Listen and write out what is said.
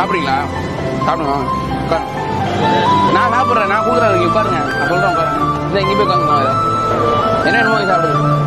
சாப்பிடுங்களா சாப்பிடுவோம் நான் சாப்பிட்றேன் நான் கொடுக்குறேன் நீங்க உட்காருங்க. நான் சொல்கிறேன் உட்காருங்க. இல்லை இங்கே போய் உட்காந்து என்ன என்னமோ வாங்கி சாப்பிடுங்க